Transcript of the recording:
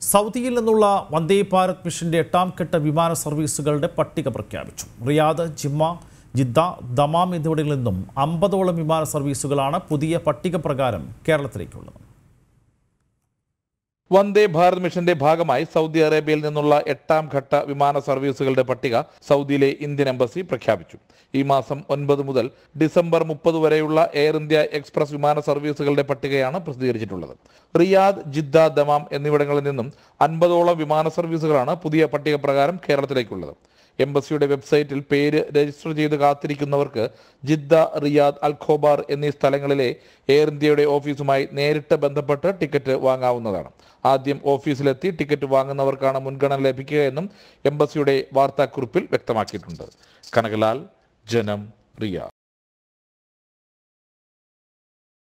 സൗദിയിൽ നിന്നുള്ള വന്ദേ ഭാരത് മിഷന്റെ എട്ടാം ഘട്ട വിമാന സർവീസുകളുടെ പട്ടിക പ്രഖ്യാപിച്ചു. റിയാദ് ജിമ്മ ജിദ്ദ ദമാം എന്നിവിടങ്ങളിൽ നിന്നും അമ്പതോളം വിമാന സർവീസുകളാണ് പുതിയ പട്ടിക പ്രകാരം കേരളത്തിലേക്കുള്ളത്. വന്ദേ ഭാരത് മിഷന്റെ ഭാഗമായി സൗദി അറേബ്യയിൽ നിന്നുള്ള എട്ടാം ഘട്ട വിമാന സർവീസുകളുടെ പട്ടിക സൗദിയിലെ ഇന്ത്യൻ എംബസി പ്രഖ്യാപിച്ചു. ഈ മാസം ഒൻപത് മുതൽ ഡിസംബർ മുപ്പത് വരെയുള്ള എയർ ഇന്ത്യ എക്സ്പ്രസ് വിമാന സർവീസുകളുടെ പട്ടികയാണ് പ്രസിദ്ധീകരിച്ചിട്ടുള്ളത്. റിയാദ് ജിദ്ദ ദമാം എന്നിവിടങ്ങളിൽ നിന്നും അൻപതോളം വിമാന സർവീസുകളാണ് പുതിയ പട്ടിക പ്രകാരം കേരളത്തിലേക്കുള്ളത്. എംബസിയുടെ വെബ്സൈറ്റിൽ പേര് രജിസ്റ്റർ ചെയ്ത് കാത്തിരിക്കുന്നവർക്ക് ജിദ്ദ റിയാദ് അൽഖോബാർ എന്നീ സ്ഥലങ്ങളിലെ എയർ ഇന്ത്യയുടെ ഓഫീസുമായി നേരിട്ട് ബന്ധപ്പെട്ട് ടിക്കറ്റ് വാങ്ങാവുന്നതാണ്. ആദ്യം ഓഫീസിലെത്തി ടിക്കറ്റ് വാങ്ങുന്നവർക്കാണ് മുൻഗണന ലഭിക്കുക എന്നും എംബസിയുടെ വാർത്താക്കുറിപ്പിൽ വ്യക്തമാക്കിയിട്ടുണ്ട്. കനകലാൽ ജനം റിയാദ്.